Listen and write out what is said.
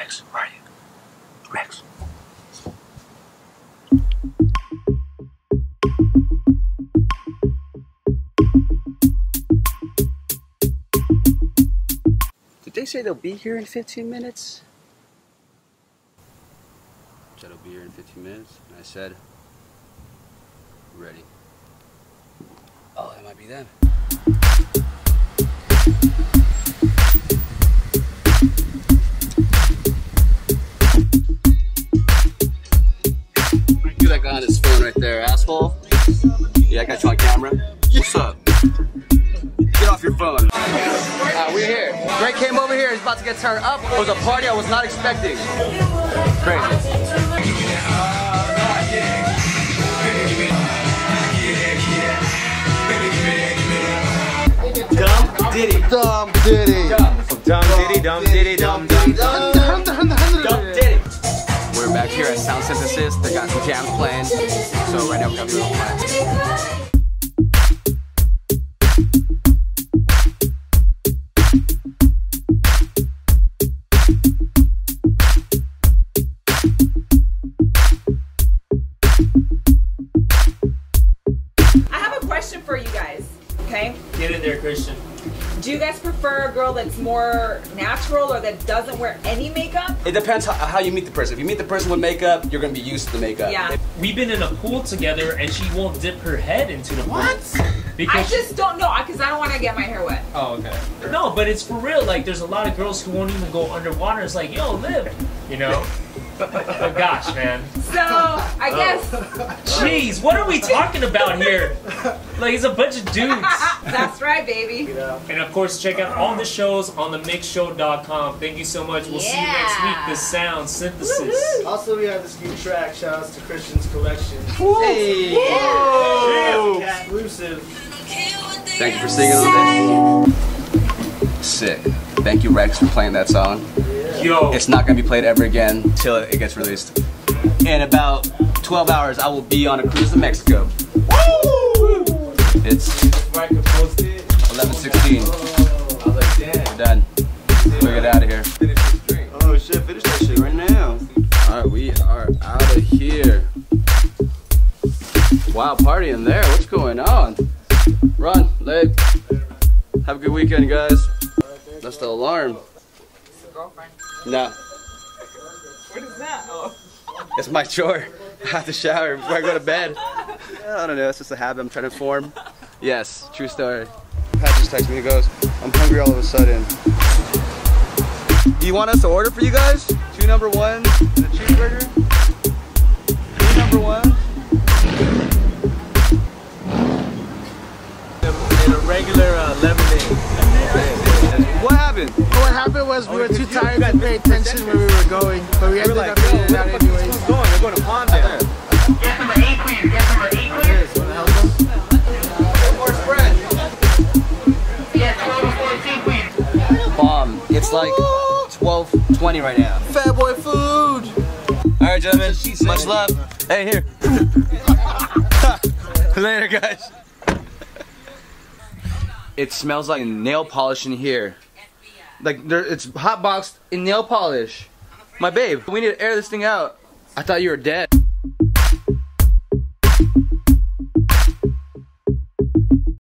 Wrex, where are you? Wrex. Did they say they'll be here in 15 minutes? Said they'll be here in 15 minutes, and I said, ready. Oh, that might be them. There, asshole. Yeah, I got you on camera. What's up? Get off your phone. Uh, we're here. Greg came over here. He's about to get turned up. It was a party I was not expecting. Crazy. Dumb Diddy. Dumb Diddy. Dumb Diddy, dumb Diddy, dumb dumb dumb. Dumb Sound Synthesis. They got some jams playing. So right now we're coming to the play. I have a question for you guys. Okay. Get in there, Christian. Do you guys prefer a girl that's more natural or that doesn't wear any makeup? It depends how, how you meet the person. If you meet the person with makeup, you're gonna be used to the makeup. Yeah. We've been in a pool together and she won't dip her head into the pool. What? I just don't know because I don't want to get my hair wet. oh okay. No, but it's for real. Like there's a lot of girls who won't even go underwater. It's like yo, live, you know. oh, gosh, man. So I guess Jeez, what are we talking about here? Like it's a bunch of dudes. That's right, baby. And of course, check out all the shows on themixshow.com. Thank you so much. We'll see you next week. The Sound Synthesis. Also, we have this new track. Shout outs to Christian's collection. Hey. Exclusive. Thank you for singing on this. Sick. Thank you, Wrex, for playing that song. Yo, It's not gonna be played ever again until it gets released. In about 12 hours, I will be on a cruise to Mexico. It's If I could post it. 11:16. I was like, damn. We're done. We get out of here. Finish this drink. Oh shit! Finish that shit right now. All right, we are out of here. Wow, party in there. What's going on? Run, leg. Have a good weekend, guys. That's the alarm. Girlfriend. No, What is that? Oh. it's my chore. I have to shower before I go to bed. I don't know. It's just a habit I'm trying to form. Yes, true story. Pat just texted me. He goes, "I'm hungry all of a sudden." Do you want us to order for you guys? Two number ones and a cheeseburger. Two number ones. And a regular uh, lemonade. What happened? What happened was we were too tired to pay attention where we were going, but we ended up It's like 12:20 right now. Fat boy food. All right, gentlemen. Much love. Hey, here. Later, guys. It smells like nail polish in here. Like there, it's hot boxed in nail polish. My babe, we need to air this thing out. I thought you were dead.